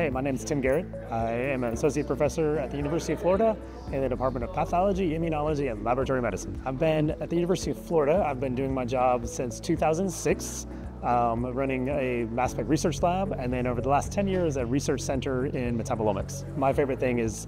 Hey, my name is Tim Garrett. I am an associate professor at the University of Florida in the Department of Pathology, Immunology, and Laboratory Medicine. I've been at the University of Florida. I've been doing my job since 2006, um, running a mass spec research lab, and then over the last 10 years, a research center in metabolomics. My favorite thing is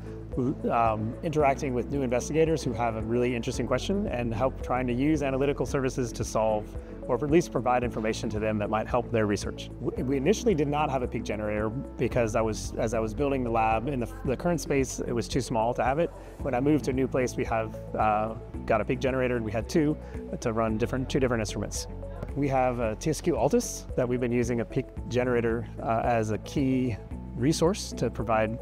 um, interacting with new investigators who have a really interesting question and help trying to use analytical services to solve or at least provide information to them that might help their research. We initially did not have a peak generator because I was, as I was building the lab in the, the current space, it was too small to have it. When I moved to a new place, we have uh, got a peak generator and we had two to run different, two different instruments. We have a TSQ Altis that we've been using a peak generator uh, as a key resource to provide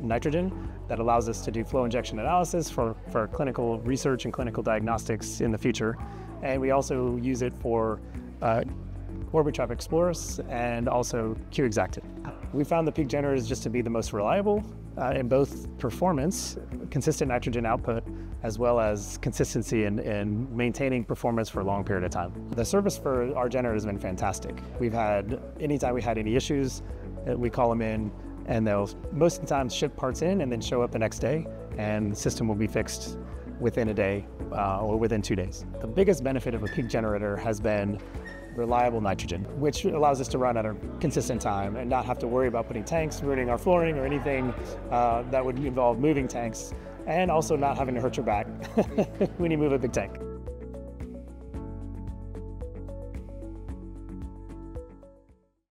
nitrogen that allows us to do flow injection analysis for, for clinical research and clinical diagnostics in the future. And we also use it for uh, Orbitrap Exploris and also Q Exactive. We found the peak generators just to be the most reliable uh, in both performance, consistent nitrogen output, as well as consistency in, in, maintaining performance for a long period of time. The service for our generator has been fantastic. We've had, anytime we had any issues, uh, we call them in, and they'll most of the time ship parts in and then show up the next day, and the system will be fixed within a day uh, or within two days. The biggest benefit of a peak generator has been reliable nitrogen, which allows us to run at a consistent time and not have to worry about putting tanks, ruining our flooring, or anything uh, that would involve moving tanks, and also not having to hurt your back when you move a big tank.